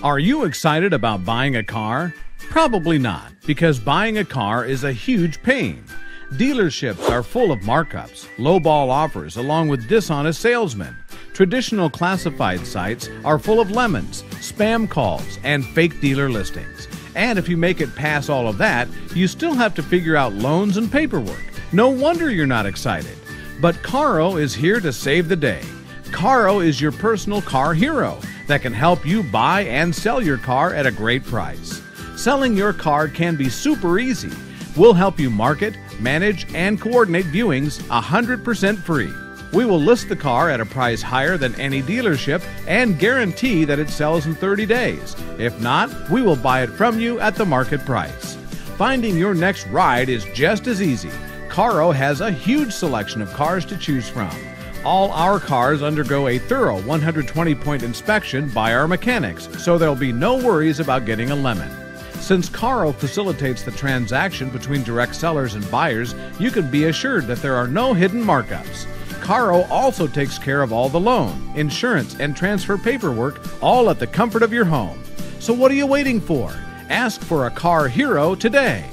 Are you excited about buying a car? Probably not, because buying a car is a huge pain. Dealerships are full of markups, lowball offers, along with dishonest salesmen. Traditional classified sites are full of lemons, spam calls, and fake dealer listings. And if you make it past all of that, you still have to figure out loans and paperwork. No wonder you're not excited. But Carro is here to save the day. Carro is your personal car hero that can help you buy and sell your car at a great price. Selling your car can be super easy. We'll help you market, manage, and coordinate viewings 100% free. We will list the car at a price higher than any dealership and guarantee that it sells in 30 days. If not, we will buy it from you at the market price. Finding your next ride is just as easy. Carro has a huge selection of cars to choose from. All our cars undergo a thorough 120 point inspection by our mechanics, so there'll be no worries about getting a lemon. Since Carro facilitates the transaction between direct sellers and buyers, you can be assured that there are no hidden markups. Carro also takes care of all the loan, insurance, and transfer paperwork, all at the comfort of your home. So what are you waiting for? Ask for a car hero today.